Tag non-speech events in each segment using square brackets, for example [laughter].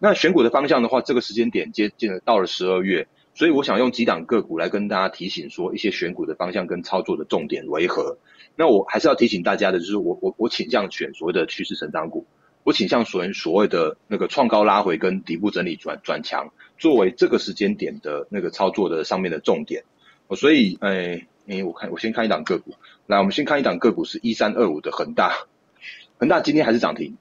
那选股的方向的话，这个时间点接近了到了十二月，所以我想用几档个股来跟大家提醒说，一些选股的方向跟操作的重点为何。那我还是要提醒大家的，就是我我我倾向选所谓的趋势成长股，我倾向所所谓的那个创高拉回跟底部整理转转强，作为这个时间点的那个操作的上面的重点。所以，哎哎，我看我先看一档个股，来，我们先看一档个股是一三二五的恒大，恒大今天还是涨停。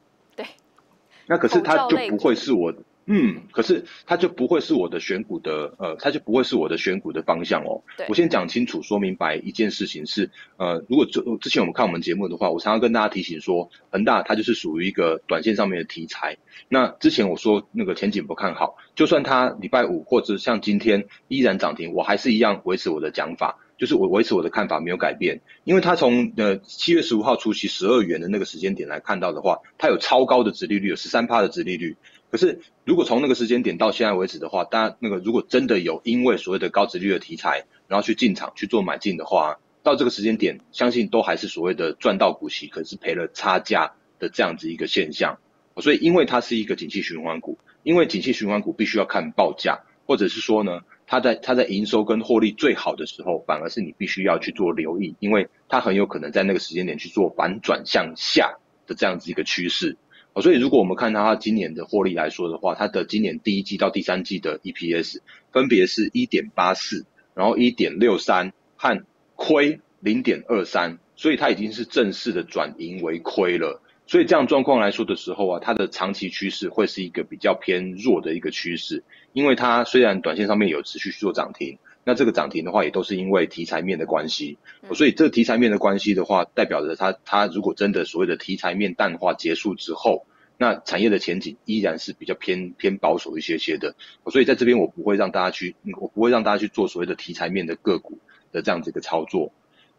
那可是它就不会是我，嗯，可是它就不会是我的选股的，呃，它就不会是我的选股的方向哦。我先讲清楚，说明白一件事情是，呃，如果之之前我们看我们节目的话，我常常跟大家提醒说，恒大它就是属于一个短线上面的题材。那之前我说那个前景不看好，就算它礼拜五或者像今天依然涨停，我还是一样维持我的讲法。就是我维持我的看法没有改变，因为它从呃七月十五号除息十二元的那个时间点来看到的话，它有超高的值利率，有十三趴的值利率。可是如果从那个时间点到现在为止的话，大家那个如果真的有因为所谓的高值率的题材，然后去进场去做买进的话，到这个时间点，相信都还是所谓的赚到股息，可是赔了差价的这样子一个现象。所以因为它是一个景气循环股，因为景气循环股必须要看报价，或者是说呢？它在它在营收跟获利最好的时候，反而是你必须要去做留意，因为它很有可能在那个时间点去做反转向下的这样子一个趋势。哦，所以如果我们看它今年的获利来说的话，它的今年第一季到第三季的 EPS 分别是一点八四，然后一点六三和亏零点二三，所以它已经是正式的转盈为亏了。所以这样状况来说的时候啊，它的长期趋势会是一个比较偏弱的一个趋势，因为它虽然短线上面有持续去做涨停，那这个涨停的话也都是因为题材面的关系，所以这个题材面的关系的话，代表着它它如果真的所谓的题材面淡化结束之后，那产业的前景依然是比较偏偏保守一些些的，所以在这边我不会让大家去，我不会让大家去做所谓的题材面的个股的这样子一个操作。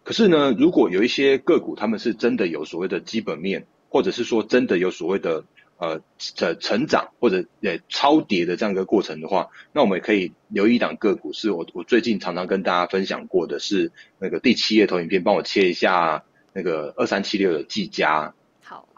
可是呢，如果有一些个股他们是真的有所谓的基本面，或者是说真的有所谓的呃成成长或者呃超跌的这样一个过程的话，那我们也可以留意一档个股，是我我最近常常跟大家分享过的是那个第七页投影片，帮我切一下那个二三七六的技嘉。好，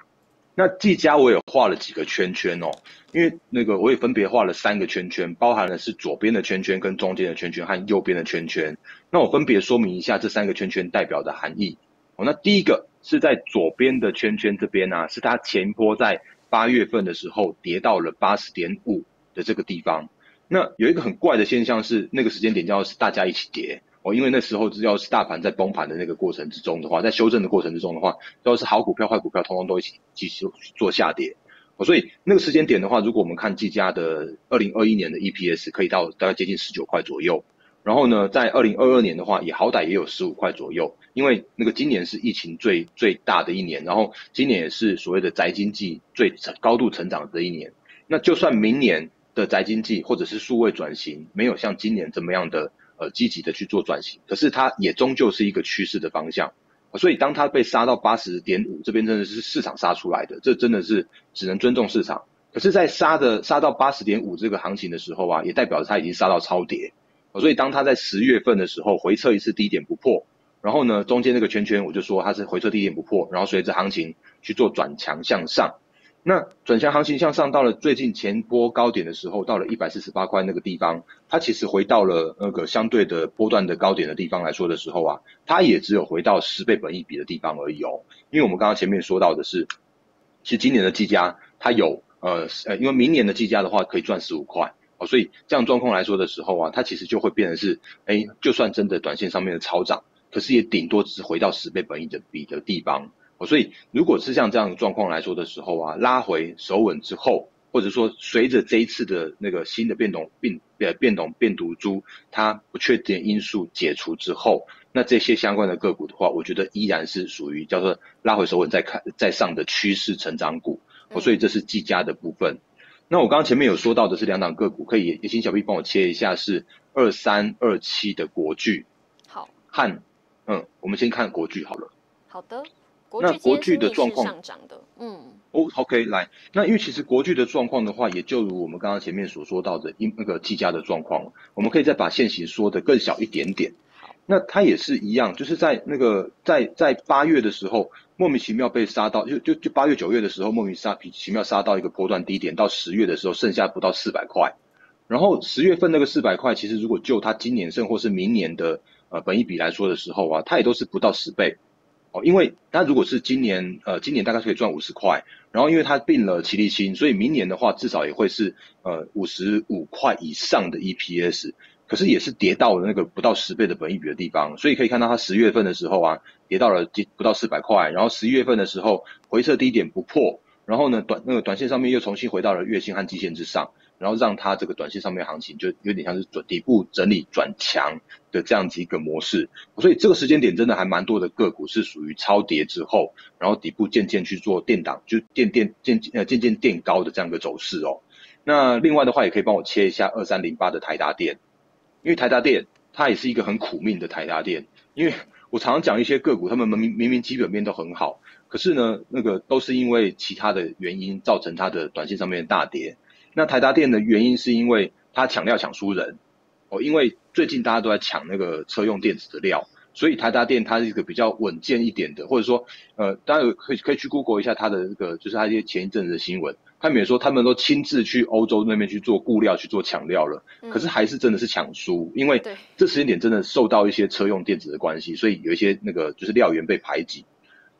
那技嘉我有画了几个圈圈哦，因为那个我也分别画了三个圈圈，包含的是左边的圈圈跟中间的圈圈和右边的圈圈。那我分别说明一下这三个圈圈代表的含义。哦，那第一个。是在左边的圈圈这边呢，是它前波在八月份的时候跌到了八十点五的这个地方。那有一个很怪的现象是，那个时间点要是大家一起跌哦，因为那时候只要是大盘在崩盘的那个过程之中的话，在修正的过程之中的话，要是好股票、坏股票，通通都一起继续做下跌哦。所以那个时间点的话，如果我们看技嘉的二零二一年的 EPS 可以到大概接近十九块左右。然后呢，在二零二二年的话，也好歹也有十五块左右，因为那个今年是疫情最最大的一年，然后今年也是所谓的宅经济最高度成长的一年。那就算明年的宅经济或者是数位转型没有像今年这么样的呃积极的去做转型，可是它也终究是一个趋势的方向。所以当它被杀到八十点五，这边真的是市场杀出来的，这真的是只能尊重市场。可是，在杀的杀到八十点五这个行情的时候啊，也代表着它已经杀到超跌。所以当它在十月份的时候回撤一次低点不破，然后呢中间那个圈圈我就说它是回撤低点不破，然后随着行情去做转强向上。那转强行情向上到了最近前波高点的时候，到了一百四十八块那个地方，它其实回到了那个相对的波段的高点的地方来说的时候啊，它也只有回到十倍本一比的地方而已哦。因为我们刚刚前面说到的是，其实今年的计价它有呃呃，因为明年的计价的话可以赚十五块。哦，所以这样状况来说的时候啊，它其实就会变成是，哎，就算真的短线上面的超涨，可是也顶多只是回到十倍本益的比的地方。哦，所以如果是像这样的状况来说的时候啊，拉回守稳之后，或者说随着这一次的那个新的变动变呃变动变毒株它不确定因素解除之后，那这些相关的个股的话，我觉得依然是属于叫做拉回守稳再看再上的趋势成长股。哦，所以这是技嘉的部分。那我刚刚前面有说到的是两档个股，可以也请小 B 帮我切一下，是二三二七的国巨。好。和，嗯，我们先看国巨好了。好的。那国巨的状况上涨的，嗯。哦，OK，来，那因为其实国巨的状况的话，也就如我们刚刚前面所说到的，因那个技嘉的状况，我们可以再把线型缩的更小一点点。那它也是一样，就是在那个在在八月的时候莫名其妙被杀到，就就就八月九月的时候莫名杀其妙杀到一个波段低点，到十月的时候剩下不到四百块，然后十月份那个四百块，其实如果就它今年甚或是明年的呃本一比来说的时候啊，它也都是不到十倍哦，因为它如果是今年呃今年大概可以赚五十块，然后因为它并了齐力新，所以明年的话至少也会是呃五十五块以上的 EPS。可是也是跌到了那个不到十倍的本益比的地方，所以可以看到它十月份的时候啊，跌到了不到四百块，然后十一月份的时候回撤低点不破，然后呢短那个短线上面又重新回到了月线和季线之上，然后让它这个短线上面行情就有点像是转底部整理转强的这样子一个模式，所以这个时间点真的还蛮多的个股是属于超跌之后，然后底部渐渐去做垫档，就垫垫渐呃渐渐垫高的这样一个走势哦。那另外的话也可以帮我切一下二三零八的台达电。因为台达电它也是一个很苦命的台达电，因为我常常讲一些个股，他们明明明基本面都很好，可是呢，那个都是因为其他的原因造成它的短线上面的大跌。那台达电的原因是因为它抢料抢输人哦，因为最近大家都在抢那个车用电子的料，所以台达电它是一个比较稳健一点的，或者说呃，当然可以可以去 Google 一下它的这个，就是它一些前一阵子的新闻。他们也说，他们都亲自去欧洲那边去做固料、去做抢料了，可是还是真的是抢输，因为这时间点真的受到一些车用电子的关系，所以有一些那个就是料源被排挤。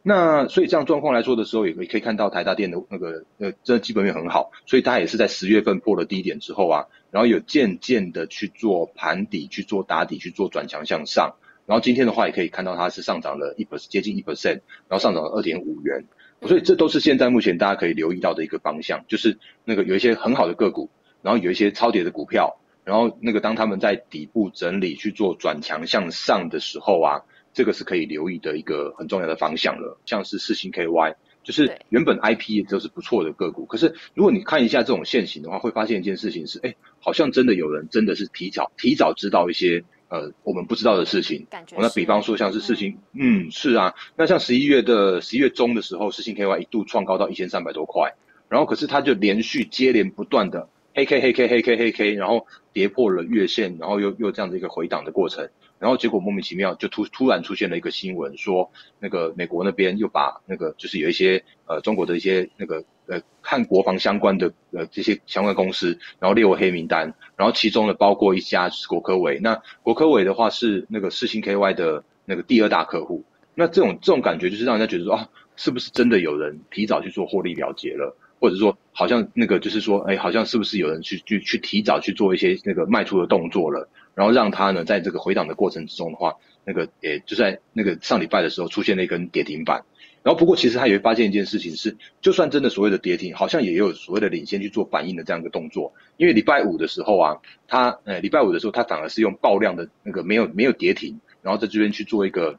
那所以这样状况来说的时候，也可以可以看到台大电的那个呃，真的基本面很好，所以它也是在十月份破了低点之后啊，然后有渐渐的去做盘底、去做打底、去做转强向上，然后今天的话也可以看到它是上涨了一 percent，接近一 percent，然后上涨了二点五元。所以这都是现在目前大家可以留意到的一个方向，就是那个有一些很好的个股，然后有一些超跌的股票，然后那个当他们在底部整理去做转强向上的时候啊，这个是可以留意的一个很重要的方向了。像是四星 KY，就是原本 IP 都是不错的个股，可是如果你看一下这种现形的话，会发现一件事情是，哎，好像真的有人真的是提早提早知道一些。呃，我们不知道的事情，那比方说像是事情，嗯，是啊，那像十一月的十一月中的时候，世信 KY 一度创高到一千三百多块，然后可是它就连续接连不断的黑 K 黑 K 黑 K 黑 K，然后跌破了月线，然后又又这样的一个回档的过程，然后结果莫名其妙就突突然出现了一个新闻，说那个美国那边又把那个就是有一些呃中国的一些那个。呃，看国防相关的呃这些相关公司，然后列为黑名单，然后其中呢包括一家是国科委，那国科委的话是那个世星 KY 的那个第二大客户，那这种这种感觉就是让人家觉得说啊，是不是真的有人提早去做获利了结了，或者说好像那个就是说，哎，好像是不是有人去去去提早去做一些那个卖出的动作了，然后让他呢在这个回档的过程之中的话，那个也就在那个上礼拜的时候出现了一根跌停板。然后不过其实他也会发现一件事情是，就算真的所谓的跌停，好像也有所谓的领先去做反应的这样一个动作。因为礼拜五的时候啊，他呃礼拜五的时候他反而是用爆量的那个没有没有跌停，然后在这边去做一个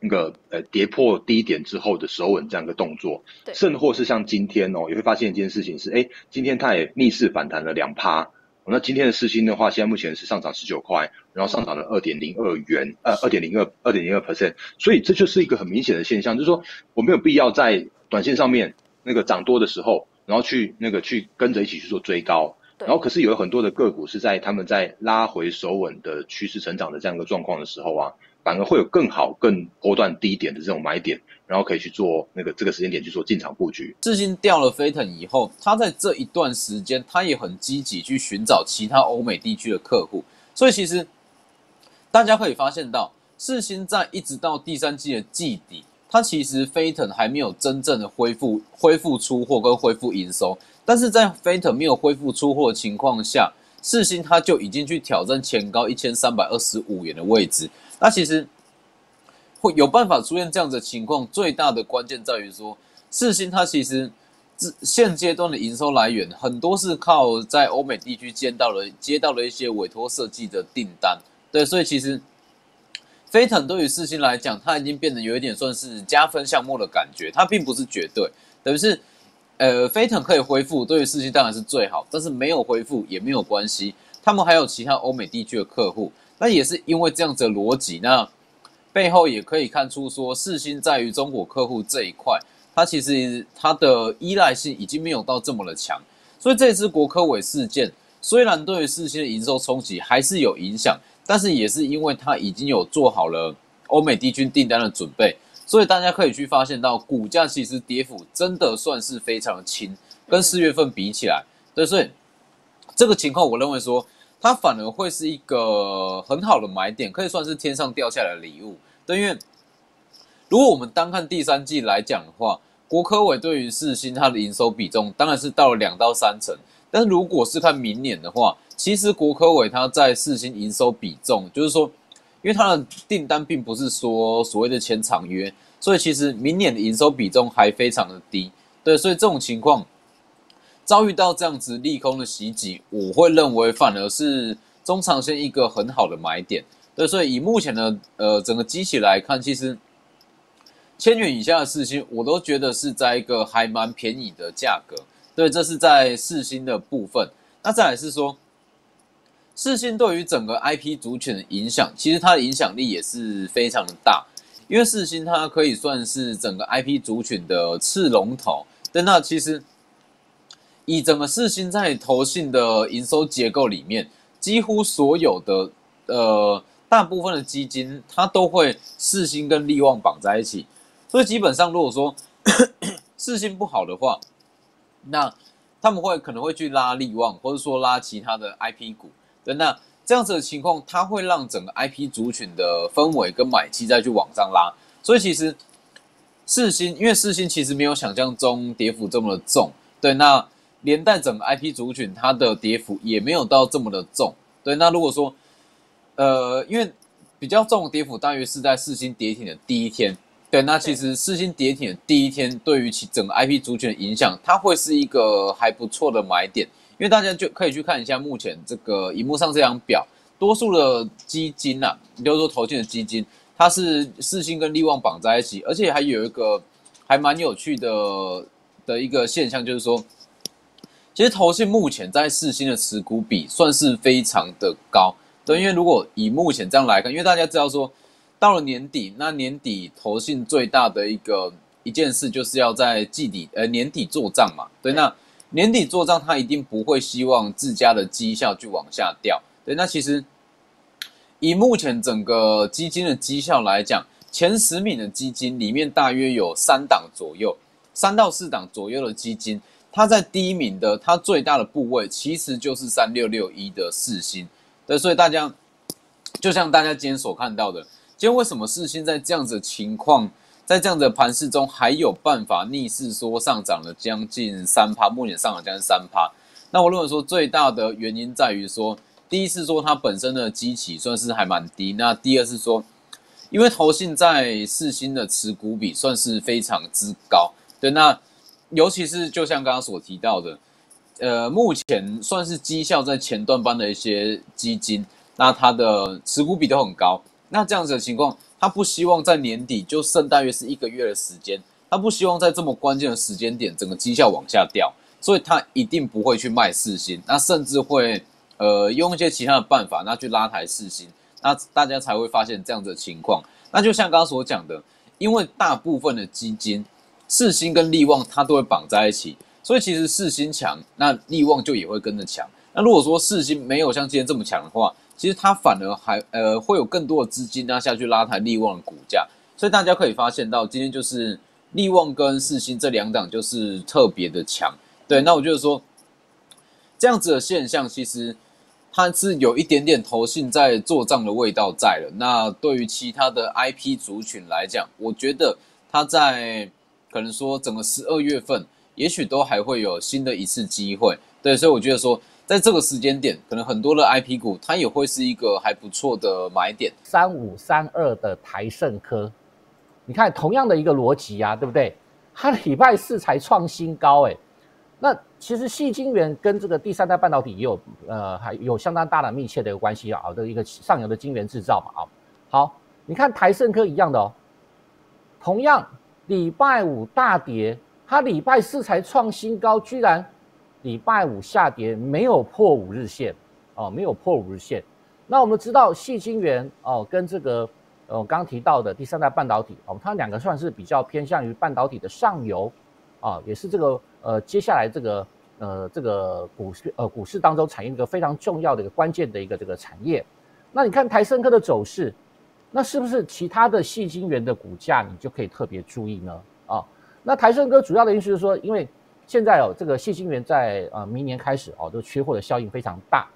那个呃跌破低点之后的守稳这样一个动作。甚或是像今天哦，也会发现一件事情是，哎，今天它也逆势反弹了两趴。那今天的市心的话，现在目前是上涨十九块，然后上涨了二点零二元，呃，二点零二，二点零二 percent，所以这就是一个很明显的现象，就是说我没有必要在短线上面那个涨多的时候，然后去那个去跟着一起去做追高，然后可是有很多的个股是在他们在拉回首稳的趋势成长的这样一个状况的时候啊。反而会有更好、更波段低点的这种买点，然后可以去做那个这个时间点去做进场布局。至今掉了飞腾以后，他在这一段时间，他也很积极去寻找其他欧美地区的客户。所以其实大家可以发现到，世新在一直到第三季的季底，它其实飞腾还没有真正的恢复、恢复出货跟恢复营收。但是在飞腾没有恢复出货的情况下，世新它就已经去挑战前高一千三百二十五元的位置。那其实会有办法出现这样的情况，最大的关键在于说，四星它其实现阶段的营收来源很多是靠在欧美地区接到了接到了一些委托设计的订单，对，所以其实飞腾对于四星来讲，它已经变得有一点算是加分项目的感觉，它并不是绝对，等于是呃飞腾可以恢复，对于四星当然是最好，但是没有恢复也没有关系，他们还有其他欧美地区的客户。那也是因为这样子的逻辑，那背后也可以看出说，四星在于中国客户这一块，它其实它的依赖性已经没有到这么的强，所以这次国科委事件虽然对于四星的营收冲击还是有影响，但是也是因为它已经有做好了欧美地区订单的准备，所以大家可以去发现到股价其实跌幅真的算是非常轻，跟四月份比起来，对，所以这个情况我认为说它反而会是一个很好的买点，可以算是天上掉下来的礼物，对，因为如果我们单看第三季来讲的话，国科委对于四星它的营收比重当然是到了两到三成。但是如果是看明年的话，其实国科委它在四星营收比重，就是说，因为它的订单并不是说所谓的签长约，所以其实明年的营收比重还非常的低。对，所以这种情况遭遇到这样子利空的袭击，我会认为反而是中长线一个很好的买点。对，所以以目前的呃整个机器来看，其实千元以下的四星，我都觉得是在一个还蛮便宜的价格。对，这是在四星的部分。那再来是说，四星对于整个 IP 族群的影响，其实它的影响力也是非常的大。因为四星它可以算是整个 IP 族群的次龙头。但那其实以整个四星在投信的营收结构里面，几乎所有的呃大部分的基金，它都会四星跟利旺绑在一起。所以基本上，如果说 [coughs] 四星不好的话，那他们会可能会去拉利旺，或者说拉其他的 IP 股，对，那这样子的情况，它会让整个 IP 族群的氛围跟买气再去往上拉。所以其实四星，因为四星其实没有想象中跌幅这么重，对，那连带整个 IP 族群它的跌幅也没有到这么的重，对，那如果说呃，因为比较重的跌幅大约是在四星跌停的第一天。对，那其实四星跌停的第一天，对于其整个 IP 族群的影响，它会是一个还不错的买点，因为大家就可以去看一下目前这个荧幕上这张表，多数的基金呐，比如说投进的基金，它是四星跟利旺绑在一起，而且还有一个还蛮有趣的的一个现象，就是说，其实投信目前在四星的持股比算是非常的高，对，因为如果以目前这样来看，因为大家知道说。到了年底，那年底投信最大的一个一件事，就是要在季底呃年底做账嘛。对，那年底做账，他一定不会希望自家的绩效去往下掉。对，那其实以目前整个基金的绩效来讲，前十名的基金里面大约有三档左右，三到四档左右的基金，它在第一名的，它最大的部位其实就是三六六一的四星。对，所以大家就像大家今天所看到的。今天为什么四星在这样子的情况，在这样的盘势中还有办法逆势说上涨了将近三趴，目前上涨将近三趴？那我认为说最大的原因在于说，第一是说它本身的基期算是还蛮低，那第二是说，因为投信在四星的持股比算是非常之高，对，那尤其是就像刚刚所提到的，呃，目前算是绩效在前段班的一些基金，那它的持股比都很高。那这样子的情况，他不希望在年底就剩大约是一个月的时间，他不希望在这么关键的时间点，整个绩效往下掉，所以他一定不会去卖四星，那甚至会呃用一些其他的办法，那去拉抬四星，那大家才会发现这样子的情况。那就像刚刚所讲的，因为大部分的基金四星跟利旺它都会绑在一起，所以其实四星强，那利旺就也会跟着强。那如果说四星没有像今天这么强的话，其实它反而还呃会有更多的资金拉下去拉抬利旺的股价，所以大家可以发现到今天就是利旺跟四星这两档就是特别的强。对，那我觉得说这样子的现象，其实它是有一点点投信在做账的味道在了。那对于其他的 IP 族群来讲，我觉得它在可能说整个十二月份，也许都还会有新的一次机会。对，所以我觉得说。在这个时间点，可能很多的 IP 股，它也会是一个还不错的买点。三五三二的台盛科，你看同样的一个逻辑啊，对不对？它礼拜四才创新高，哎，那其实细晶圆跟这个第三代半导体也有呃还有相当大的密切的一个关系啊，的一个上游的晶圆制造嘛，啊，好，你看台盛科一样的哦，同样礼拜五大跌，它礼拜四才创新高，居然。礼拜五下跌没有破五日线，哦，没有破五日线。那我们知道，细晶圆哦，跟这个呃刚提到的第三代半导体哦，它两个算是比较偏向于半导体的上游，啊，也是这个呃接下来这个呃这个股市呃股市当中产业一个非常重要的一个关键的一个这个产业。那你看台升科的走势，那是不是其他的细晶圆的股价你就可以特别注意呢？啊，那台盛哥主要的因素是说，因为现在哦这个细晶圆在呃明年开始哦都缺货的效应非常大。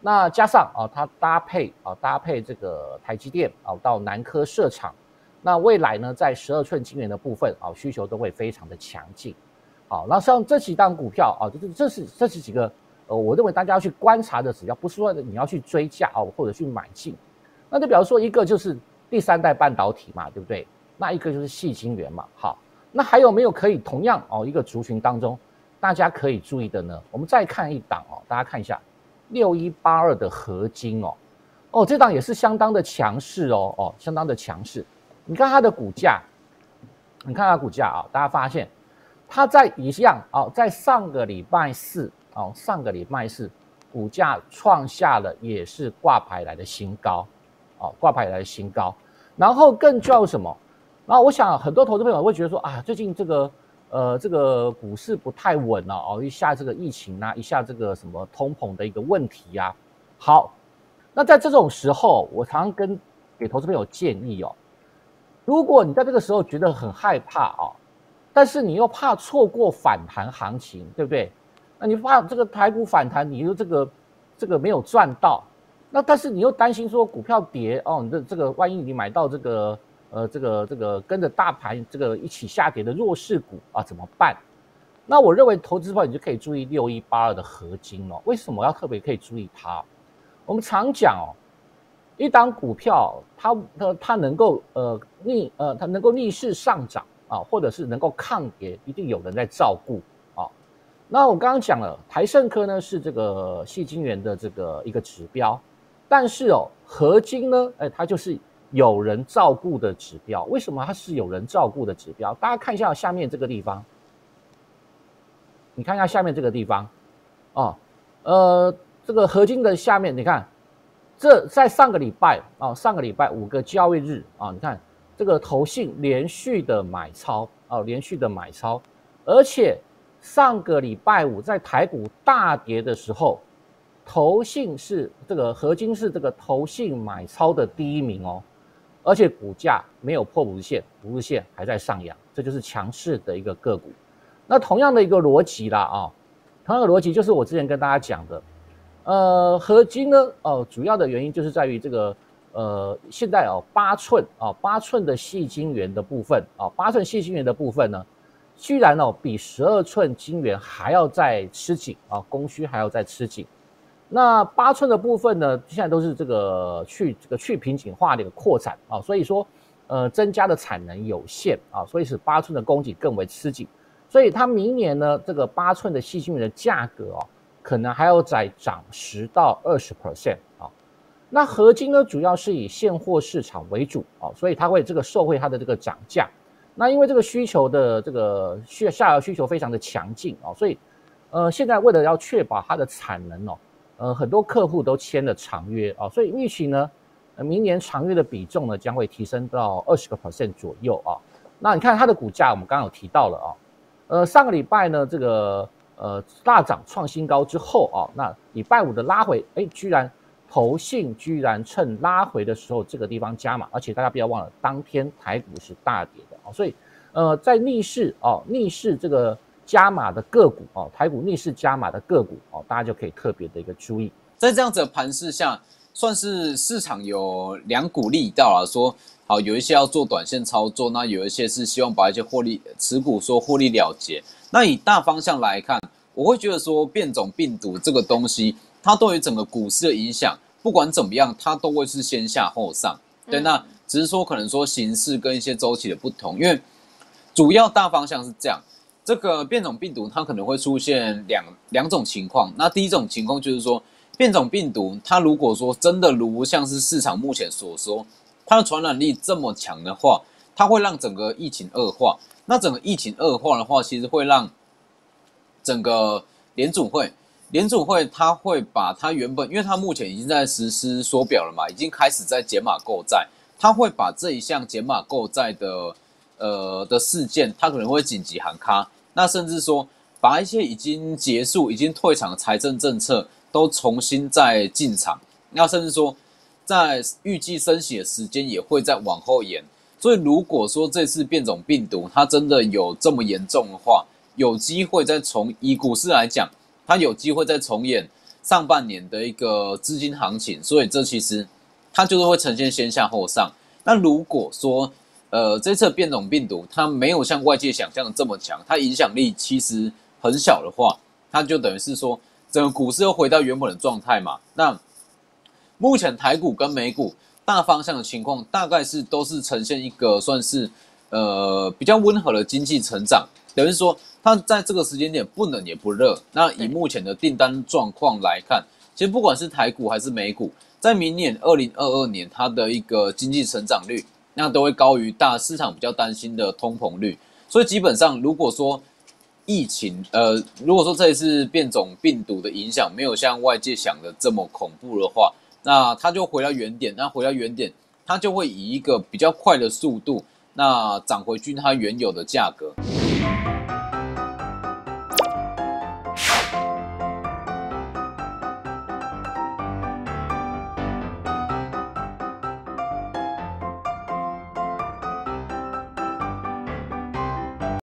那加上啊，它搭配啊，搭配这个台积电啊，到南科设厂，那未来呢，在十二寸晶圆的部分啊，需求都会非常的强劲。好，那像这几档股票啊，这这是这是几个呃，我认为大家要去观察的指标，不是说你要去追价哦，或者去买进。那就比如说一个就是第三代半导体嘛，对不对？那一个就是细晶圆嘛。好，那还有没有可以同样哦一个族群当中大家可以注意的呢？我们再看一档哦，大家看一下。六一八二的合金哦，哦，这档也是相当的强势哦，哦，相当的强势。你看它的股价，你看它股价啊，大家发现它在一样哦，在上个礼拜四哦，上个礼拜四股价创下了也是挂牌来的新高哦，挂牌来的新高。然后更重要什么？然后我想很多投资朋友会觉得说啊，最近这个。呃，这个股市不太稳了哦，一下这个疫情啊，一下这个什么通膨的一个问题呀。好，那在这种时候，我常常跟给投资朋友建议哦，如果你在这个时候觉得很害怕啊，但是你又怕错过反弹行情，对不对？那你怕这个台股反弹，你又这个这个没有赚到，那但是你又担心说股票跌哦，你的这个万一你买到这个。呃，这个这个跟着大盘这个一起下跌的弱势股啊，怎么办？那我认为投资方你就可以注意六一八二的合金哦。为什么要特别可以注意它？我们常讲哦，一档股票它它它能够呃逆呃它能够逆势上涨啊，或者是能够抗跌，一定有人在照顾啊。那我刚刚讲了，台盛科呢是这个细晶圆的这个一个指标，但是哦，合金呢，哎，它就是。有人照顾的指标，为什么它是有人照顾的指标？大家看一下下面这个地方，你看一下下面这个地方，哦，呃，这个合金的下面，你看，这在上个礼拜啊，上个礼拜五个交易日啊，你看这个投信连续的买超啊，连续的买超，而且上个礼拜五在台股大跌的时候，投信是这个合金是这个投信买超的第一名哦。而且股价没有破五日线，五日线还在上扬，这就是强势的一个个股。那同样的一个逻辑啦啊，同样的逻辑就是我之前跟大家讲的，呃，合金呢，哦，主要的原因就是在于这个，呃，现在哦，八寸啊，八寸的细晶圆的部分啊，八寸细晶圆的部分呢，居然哦比十二寸晶圆还要再吃紧啊，供需还要再吃紧。那八寸的部分呢，现在都是这个去这个去瓶颈化的一个扩展啊，所以说，呃，增加的产能有限啊，所以使八寸的供给更为吃紧，所以它明年呢，这个八寸的细晶圆的价格哦，可能还要再涨十到二十 percent 啊。那合金呢，主要是以现货市场为主啊，所以它会这个受惠它的这个涨价。那因为这个需求的这个需下游需求非常的强劲啊，所以，呃，现在为了要确保它的产能哦。呃，很多客户都签了长约啊，所以预期呢，明年长约的比重呢将会提升到二十个 percent 左右啊。那你看它的股价，我们刚刚有提到了啊，呃，上个礼拜呢这个呃大涨创新高之后啊，那礼拜五的拉回，哎，居然投信居然趁拉回的时候这个地方加码，而且大家不要忘了，当天台股是大跌的啊，所以呃在逆势啊逆势这个。加码的个股哦，台股逆势加码的个股哦，大家就可以特别的一个注意。在这样子的盘势下，算是市场有两股力道啊。说好有一些要做短线操作，那有一些是希望把一些获利持股说获利了结。那以大方向来看，我会觉得说变种病毒这个东西，它对于整个股市的影响，不管怎么样，它都会是先下后上。对，那只是说可能说形式跟一些周期的不同，因为主要大方向是这样。这个变种病毒它可能会出现两两种情况。那第一种情况就是说，变种病毒它如果说真的如像是市场目前所说，它的传染力这么强的话，它会让整个疫情恶化。那整个疫情恶化的话，其实会让整个联储会，联储会它会把它原本，因为它目前已经在实施缩表了嘛，已经开始在减码购债，它会把这一项减码购债的呃的事件，它可能会紧急喊卡。那甚至说，把一些已经结束、已经退场的财政政策都重新再进场，那甚至说在预计升息的时间也会再往后延。所以如果说这次变种病毒它真的有这么严重的话，有机会再从以股市来讲，它有机会再重演上半年的一个资金行情。所以这其实它就是会呈现先下后上。那如果说呃这次变种病毒它没有像外界想象的这么强，它影响力其实很小的话，它就等于是说整个股市又回到原本的状态嘛。那目前台股跟美股。大方向的情况大概是都是呈现一个算是呃比较温和的经济成长，等于说它在这个时间点不冷也不热。那以目前的订单状况来看，其实不管是台股还是美股，在明年二零二二年它的一个经济成长率，那都会高于大市场比较担心的通膨率。所以基本上，如果说疫情呃，如果说这一次变种病毒的影响没有像外界想的这么恐怖的话，那它就回到原点，那回到原点，它就会以一个比较快的速度，那涨回均它原有的价格。